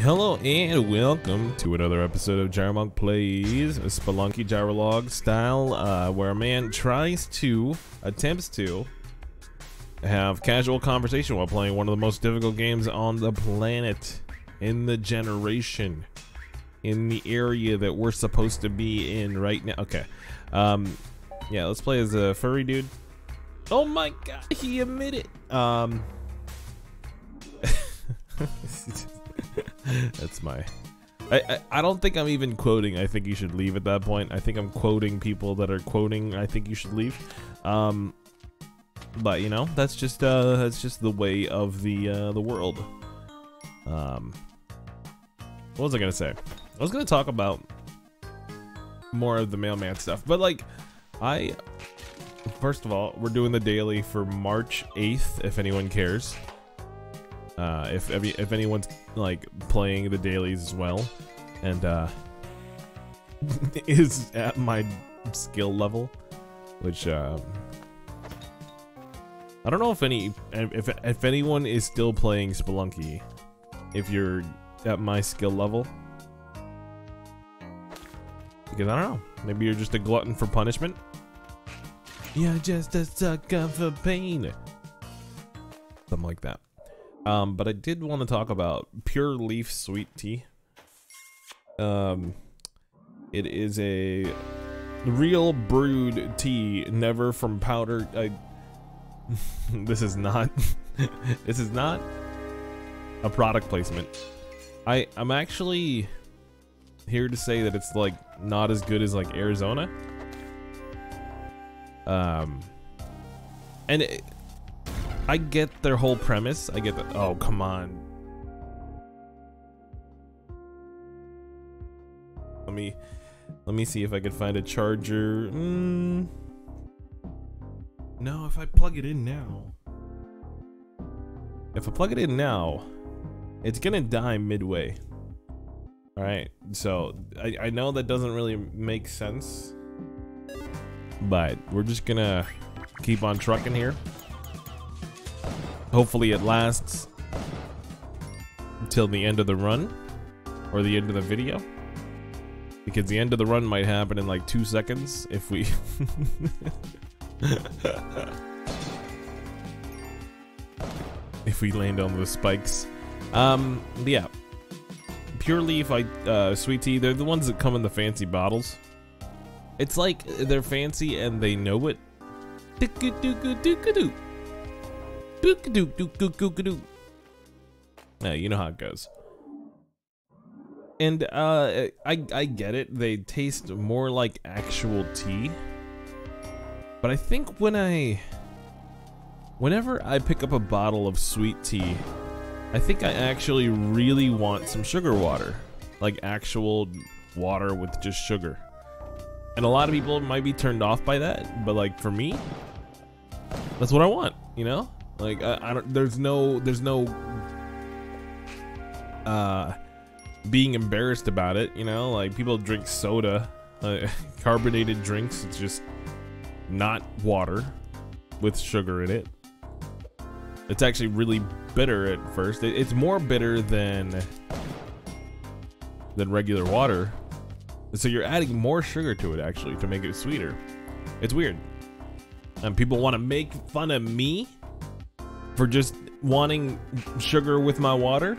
Hello and welcome to another episode of Gyromonk Plays, a Spelunky Gyrologue style, uh, where a man tries to, attempts to, have casual conversation while playing one of the most difficult games on the planet, in the generation, in the area that we're supposed to be in right now. Okay, um, yeah, let's play as a furry dude. Oh my god, he admitted. Um. That's my. I, I, I don't think I'm even quoting. I think you should leave at that point. I think I'm quoting people that are quoting. I think you should leave. Um, but you know that's just uh that's just the way of the uh, the world. Um, what was I gonna say? I was gonna talk about more of the mailman stuff, but like I first of all, we're doing the daily for March 8th, if anyone cares. Uh, if if anyone's like playing the dailies as well, and uh, is at my skill level, which uh, I don't know if any if if anyone is still playing Spelunky, if you're at my skill level, because I don't know, maybe you're just a glutton for punishment. You're just a sucker for pain. Something like that. Um, but I did want to talk about Pure Leaf Sweet Tea. Um, it is a real brewed tea, never from powder. I, this is not. this is not a product placement. I I'm actually here to say that it's like not as good as like Arizona. Um, and it, I get their whole premise. I get that. Oh, come on. Let me, let me see if I can find a charger. Mm. No, if I plug it in now. If I plug it in now, it's gonna die midway. All right, so I, I know that doesn't really make sense, but we're just gonna keep on trucking here. Hopefully it lasts until the end of the run or the end of the video. Because the end of the run might happen in like two seconds if we... if we land on the spikes. Um, yeah. Pure Leaf, I, uh, Sweet Tea, they're the ones that come in the fancy bottles. It's like they're fancy and they know it. Yeah, you know how it goes. And uh, I I get it. They taste more like actual tea. But I think when I whenever I pick up a bottle of sweet tea, I think I actually really want some sugar water. Like actual water with just sugar. And a lot of people might be turned off by that, but like for me, that's what I want, you know? Like I, I don't. There's no. There's no. Uh, being embarrassed about it. You know, like people drink soda, uh, carbonated drinks. It's just not water with sugar in it. It's actually really bitter at first. It, it's more bitter than than regular water. So you're adding more sugar to it actually to make it sweeter. It's weird. And people want to make fun of me for just wanting sugar with my water.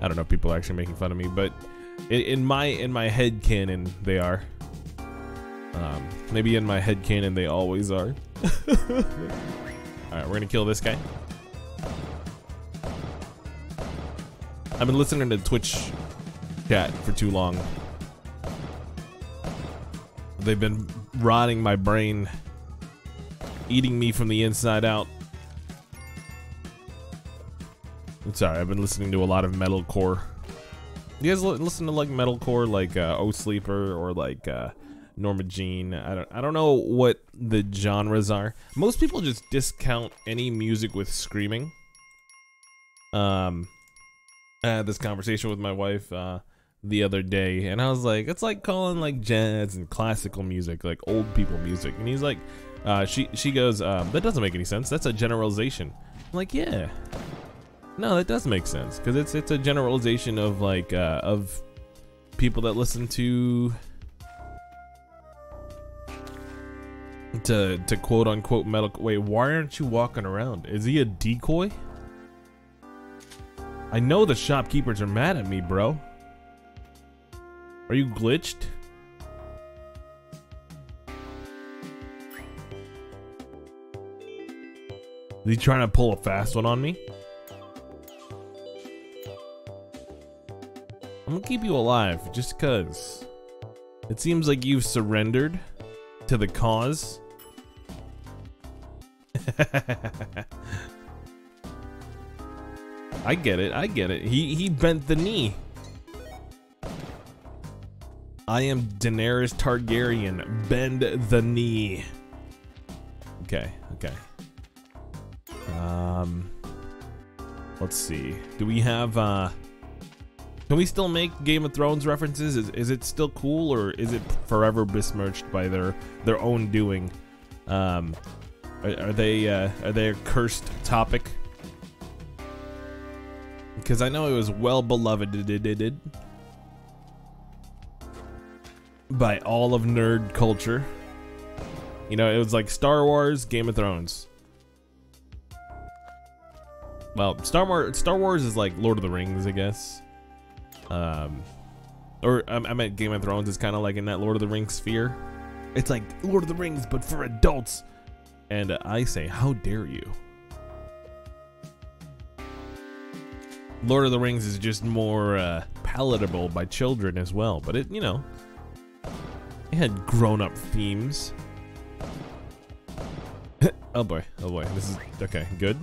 I don't know if people are actually making fun of me, but in my in my head canon they are. Um, maybe in my head canon they always are. All right, we're gonna kill this guy. I've been listening to Twitch chat for too long. They've been rotting my brain, eating me from the inside out. Sorry, I've been listening to a lot of metalcore. You guys listen to like metalcore, like uh, Oh Sleeper or like uh, Norma Jean? I don't, I don't know what the genres are. Most people just discount any music with screaming. Um, I had this conversation with my wife uh, the other day, and I was like, it's like calling like jazz and classical music, like old people music. And he's like, uh, she she goes, um, that doesn't make any sense. That's a generalization. I'm like, yeah, No, that does make sense because it's it's a generalization of like uh, of people that listen to to to quote unquote medical. Wait, why aren't you walking around? Is he a decoy? I know the shopkeepers are mad at me, bro. Are you glitched? Is he trying to pull a fast one on me? Keep you alive just cause. It seems like you've surrendered to the cause. I get it, I get it. He he bent the knee. I am Daenerys Targaryen. Bend the knee. Okay, okay. Um let's see. Do we have uh can we still make Game of Thrones references? Is, is it still cool or is it forever besmirched by their their own doing? Um, are, are they uh, are they a cursed topic? Because I know it was well beloved by all of nerd culture. You know, it was like Star Wars, Game of Thrones. Well, Star Wars Star Wars is like Lord of the Rings, I guess. Um, or I, I meant Game of Thrones is kind of like in that Lord of the Rings sphere. It's like Lord of the Rings, but for adults. And I say, how dare you? Lord of the Rings is just more uh, palatable by children as well, but it, you know, it had grown-up themes. oh boy, oh boy, this is okay. Good.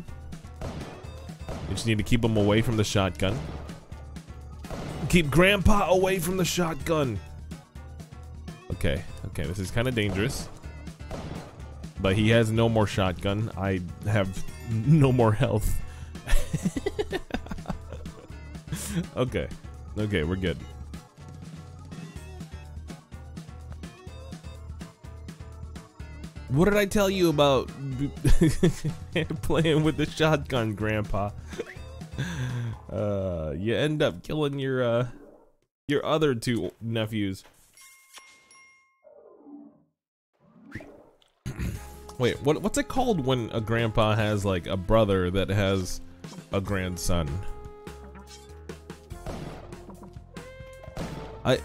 You just need to keep them away from the shotgun. Keep Grandpa away from the shotgun. Okay, okay, this is kind of dangerous. But he has no more shotgun. I have no more health. okay, okay, we're good. What did I tell you about playing with the shotgun, Grandpa? uh, you end up killing your uh, your other two nephews. Wait, what what's it called when a grandpa has like a brother that has a grandson? I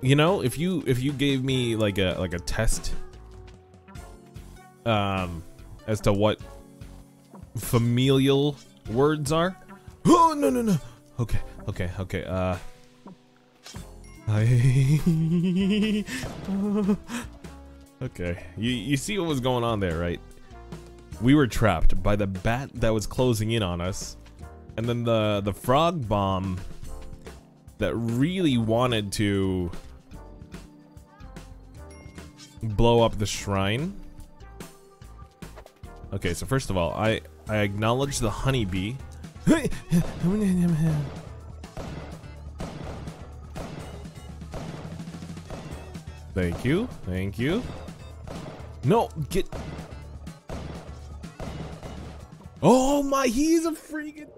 you know, if you if you gave me like a like a test um as to what familial words are. Oh no no no. Okay okay okay. Uh. Okay. You you see what was going on there, right? We were trapped by the bat that was closing in on us, and then the the frog bomb that really wanted to blow up the shrine. Okay, so first of all, I I acknowledge the honeybee. Thank you, thank you. No, get. Oh my, he's a freaking.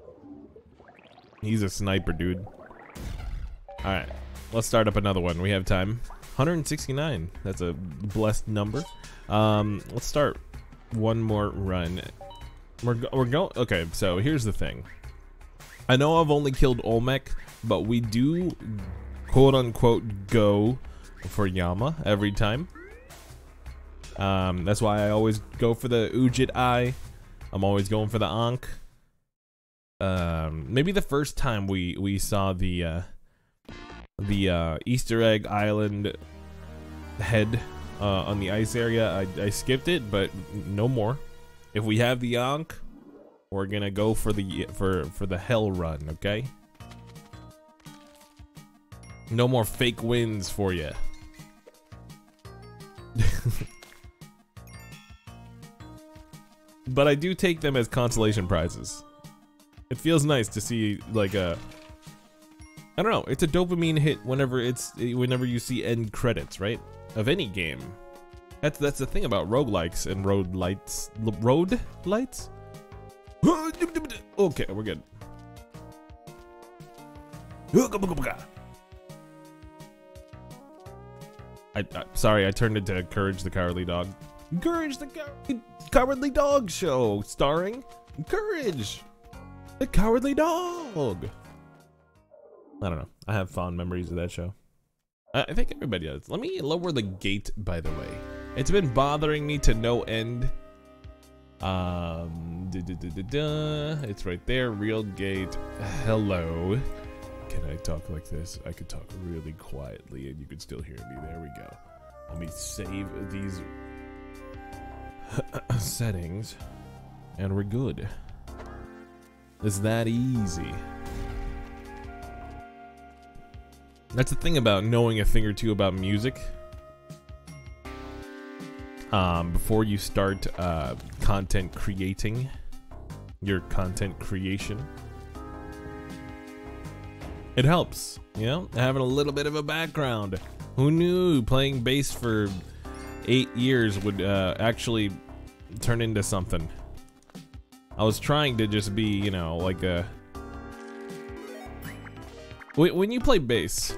He's a sniper, dude. All right, let's start up another one. We have time. 169. That's a blessed number. Um, let's start one more run. We're, we're going, okay, so here's the thing. I know I've only killed Olmec, but we do quote unquote go for Yama every time. Um, that's why I always go for the Udjat Eye. I'm always going for the Ankh. Um, maybe the first time we we saw the uh, the uh, Easter Egg Island head uh, on the ice area, I, I skipped it, but no more. If we have the Ankh, we're gonna go for the for for the hell run, okay? No more fake wins for you. but I do take them as consolation prizes. It feels nice to see like a I don't know, it's a dopamine hit whenever it's whenever you see end credits, right? Of any game. That's that's the thing about roguelikes and road lights. Road lights? Okay, we're good. I, I sorry, I turned into Courage the Cowardly Dog. Courage the Cow- Cowardly Dog Show, starring Courage the Cowardly Dog. I don't know. I have fond memories of that show. I, I think everybody does. Let me lower the gate, by the way. It's been bothering me to no end. Um, duh, duh, duh, it's right there. Real gate. Hello. Can I talk like this? I could talk really quietly and you could still hear me. There we go. Let me save these settings and we're good. It's that easy. That's the thing about knowing a thing or two about music. Um, before you start uh, content creating, your content creation, it helps, you know, having a little bit of a background. Who knew playing bass for eight years would uh, actually turn into something? I was trying to just be, you know, like a. When you play bass,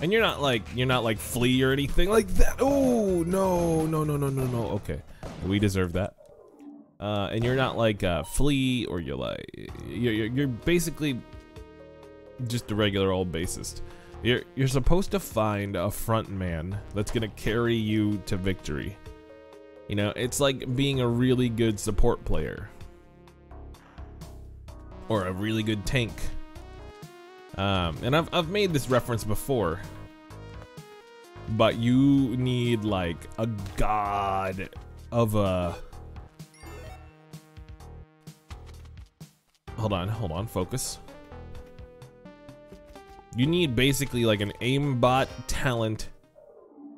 and you're not like you're not like Flea or anything like that. Oh no no no no no no. Okay, we deserve that. Uh, and you're not like a flea or you're like you're, you're basically just a regular old bassist. You're you're supposed to find a front man that's gonna carry you to victory. You know, it's like being a really good support player or a really good tank. Um, and I've, I've made this reference before, but you need like a god of a. Hold on, hold on, focus. You need basically like an aimbot talent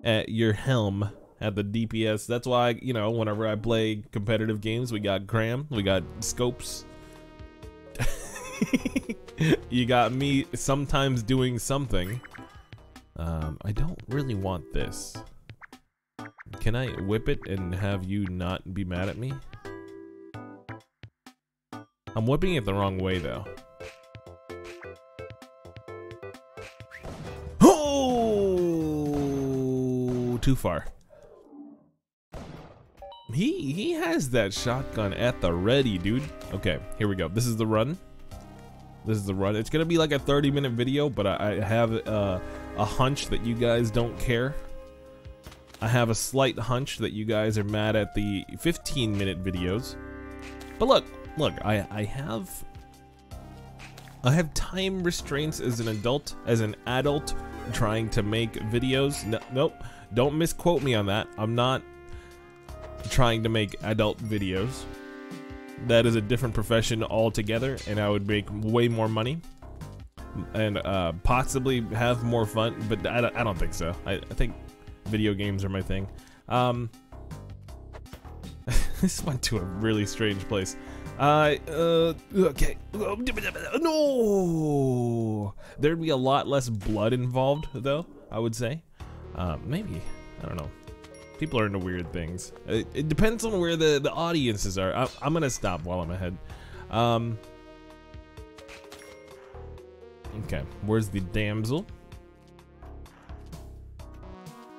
at your helm at the DPS. That's why, you know, whenever I play competitive games, we got Graham, we got Scopes, you got me sometimes doing something. Um, I don't really want this. Can I whip it and have you not be mad at me? I'm whipping it the wrong way though. Oh, too far. He he has that shotgun at the ready, dude. Okay, here we go. This is the run. This is the run. It's gonna be like a 30 minute video, but I, I have uh, a hunch that you guys don't care. I have a slight hunch that you guys are mad at the 15 minute videos. But look, look, I, I have I have time restraints as an adult, as an adult trying to make videos. No, nope, don't misquote me on that. I'm not trying to make adult videos that is a different profession altogether, and I would make way more money and uh, possibly have more fun. But I, I don't think so. I, I, think video games are my thing. Um, this went to a really strange place. Uh, uh, okay. No! There'd be a lot less blood involved, though, I would say. Uh, maybe. I don't know. People are into weird things. It, it depends on where the, the audiences are. I, am gonna stop while I'm ahead. Um, okay, where's the damsel?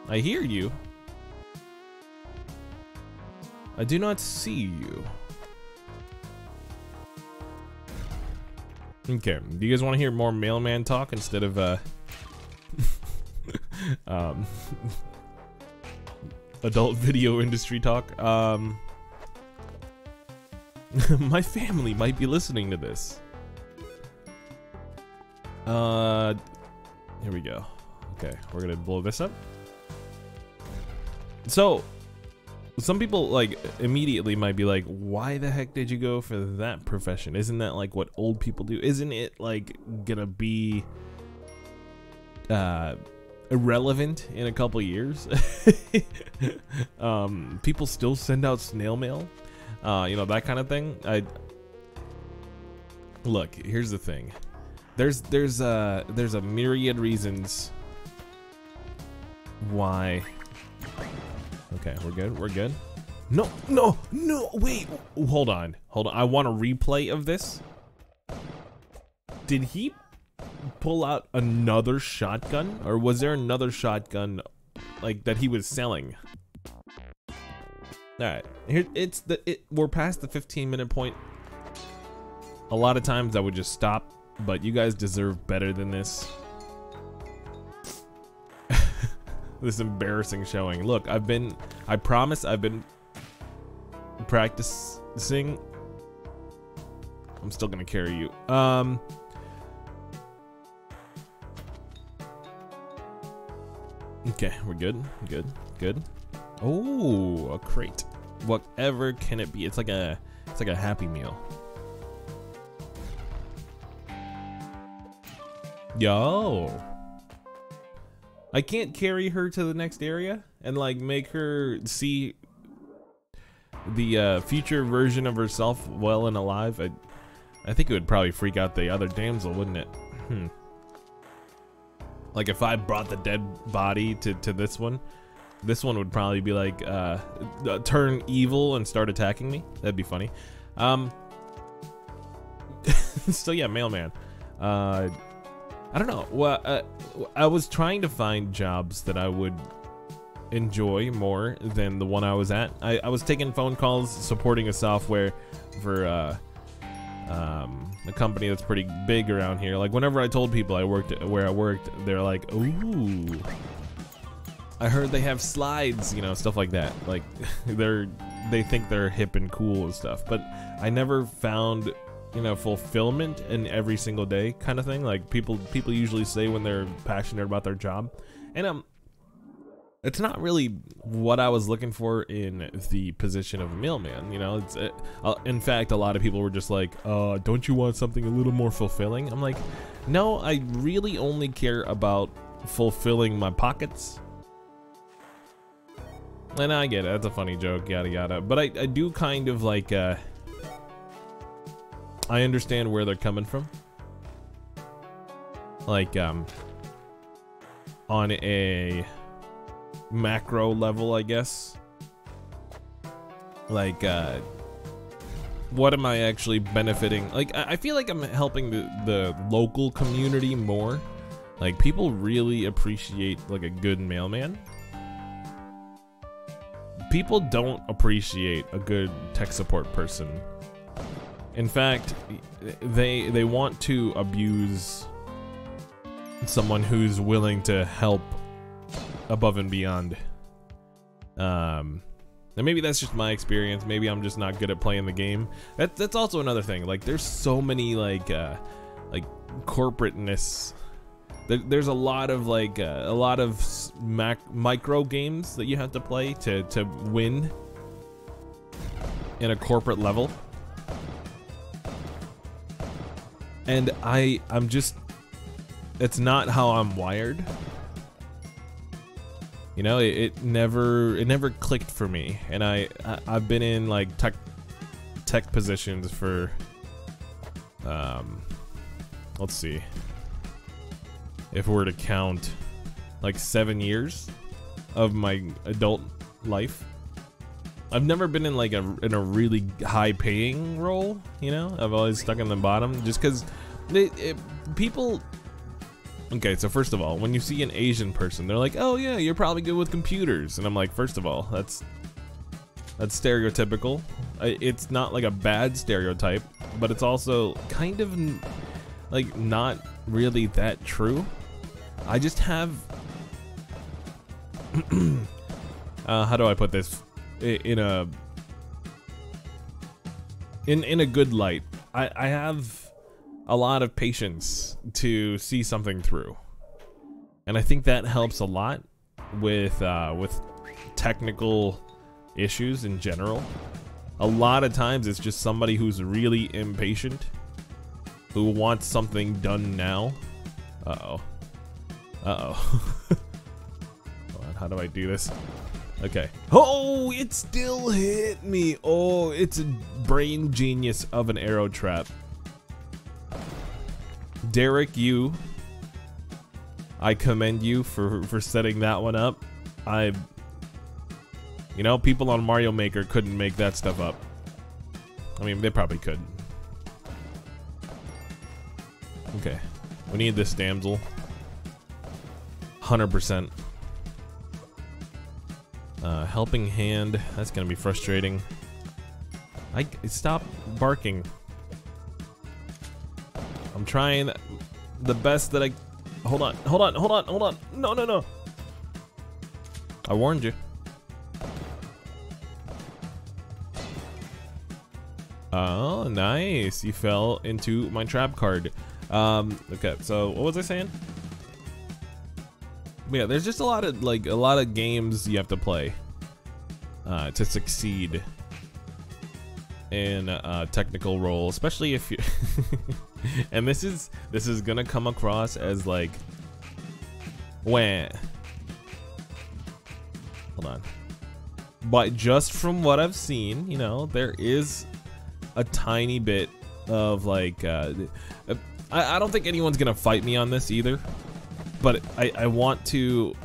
I hear you. I do not see you. Okay, do you guys want to hear more mailman talk instead of, uh... um adult video industry talk. Um, my family might be listening to this. Uh, here we go. Okay, we're gonna blow this up. So, some people like immediately might be like, "Why the heck did you go for that profession? Isn't that like what old people do? Isn't it like gonna be uh irrelevant in a couple years. um, people still send out snail mail, uh, you know that kind of thing. I look. Here's the thing. There's there's a there's a myriad reasons why. Okay, we're good. We're good. No, no, no, wait. Hold on. Hold on. I want a replay of this. Did he pull out another shotgun? Or was there another shotgun like that he was selling? Alright. Here it's the it we're past the 15 minute point. A lot of times I would just stop, but you guys deserve better than this. this embarrassing showing. Look, I've been I promise I've been practicing. I'm still gonna carry you. Um Okay, we're good. Good. Good. Oh, a crate. Whatever can it be? It's like a it's like a happy meal. Yo. I can't carry her to the next area and like make her see the uh, future version of herself well and alive. I, I think it would probably freak out the other damsel, wouldn't it? Hmm. Like if I brought the dead body to, to this one, this one would probably be like, uh, uh, turn evil and start attacking me. That'd be funny. Um, so yeah, mailman. Uh, I don't know. Well, uh, I was trying to find jobs that I would enjoy more than the one I was at. I, I was taking phone calls supporting a software for uh, um, a company that's pretty big around here. Like whenever I told people I worked where I worked, they're like, "Ooh, I heard they have slides, you know, stuff like that. Like they're they think they're hip and cool and stuff. But I never found you know fulfillment in every single day kind of thing. Like people people usually say when they're passionate about their job, and um, it's not really what I was looking for in the position of a mailman. You know, it's uh, uh, in fact a lot of people were just like, uh, "Don't you want something a little more fulfilling?" I'm like, "No, I really only care about fulfilling my pockets." And I get it, that's a funny joke, yada yada. But I, I do kind of like, uh, I understand where they're coming from. Like, um, on a macro level, I guess. Like, uh, what am I actually benefiting? Like, I feel like I'm helping the, the local community more. Like, people really appreciate, like, a good mailman. People don't appreciate a good tech support person. In fact, they they want to abuse someone who's willing to help above and beyond. Um, and maybe that's just my experience. Maybe I'm just not good at playing the game. That, that's also another thing. Like, there's so many like uh, like corporateness. There, there's a lot of like uh, a lot of mac micro games that you have to play to to win in a corporate level. And I I'm just it's not how I'm wired. You know, it, it, never it never clicked for me, and I, I I've been in like tech tech positions for um let's see if we're to count like seven years of my adult life. I've never been in like a in a really high paying role, you know. I've always stuck in the bottom just because people Okay, so first of all, when you see an Asian person, they're like, "Oh yeah, you're probably good with computers," and I'm like, first of all, that's that's stereotypical. It's not like a bad stereotype, but it's also kind of like not really that true. I just have, uh, how do I put this, in a in in a good light. I I have a lot of patience to see something through. And I think that helps a lot with uh, with technical issues in general. A lot of times it's just somebody who's really impatient, who wants something done now. Uh-oh. Uh-oh. How do I do this? Okay. Oh, it still hit me. Oh, it's a brain genius of an arrow trap. Derek, you, I commend you for for setting that one up. I You know, people on Mario Maker couldn't make that stuff up. I mean, they probably could. Okay. We need this damsel. 100%. Uh, helping hand. That's gonna be frustrating. I stop barking. I'm trying the best that I. Hold on, hold on, hold on, hold on. No, no, no. I warned you. Oh, nice. You fell into my trap card. Um, okay, so what was I saying? Yeah, there's just a lot of like a lot of games you have to play uh, to succeed in a technical role, especially if you and this is this is gonna come across as like when hold on. But just from what I've seen you know there is a tiny bit of like uh, I, I don't think anyone's gonna fight me on this either but I, I want to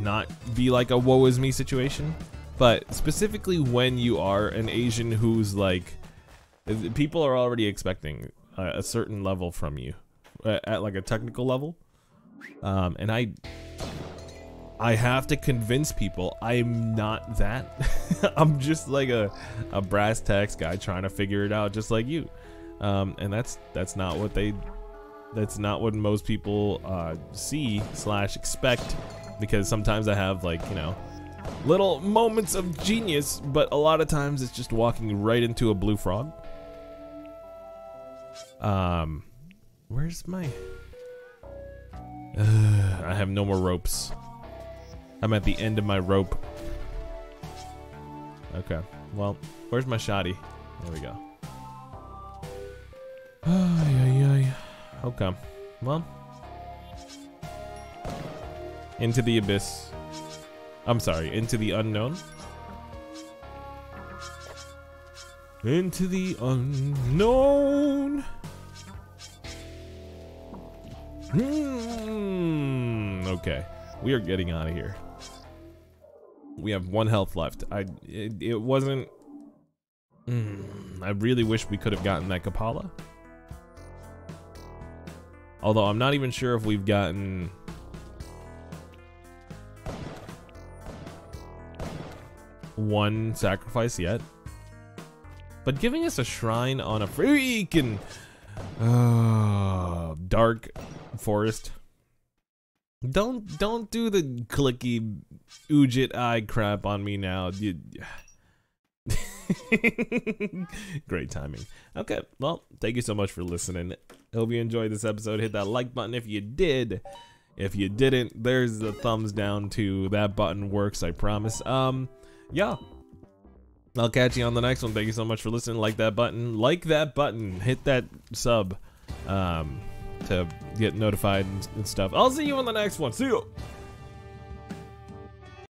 not be like a woe is me situation but specifically when you are an Asian who's like, people are already expecting a, a certain level from you, at, at like a technical level, um, and I, I have to convince people I'm not that. I'm just like a, a brass tacks guy trying to figure it out, just like you, um, and that's that's not what they, that's not what most people uh, see slash expect, because sometimes I have like you know little moments of genius, but a lot of times it's just walking right into a blue frog. Um, where's my... Uh, I have no more ropes. I'm at the end of my rope. Okay, well, where's my shoddy? There we go. Ay, ay, ay. Okay, well. Into the abyss. I'm sorry, into the unknown. Into the unknown. Hmm. Okay, we are getting out of here. We have one health left. I. It, it wasn't. Mm, I really wish we could have gotten that Kapala. Although I'm not even sure if we've gotten one sacrifice yet. But giving us a shrine on a freaking uh, dark forest. Don't don't do the clicky Udjat eye crap on me now. You, Great timing. Okay, well, thank you so much for listening. Hope you enjoyed this episode. Hit that like button if you did. If you didn't, there's the thumbs down too. That button works, I promise. Um, yeah. I'll catch you on the next one. Thank you so much for listening. Like that button. Like that button. Hit that sub um, to get notified and, and stuff. I'll see you on the next one. See you.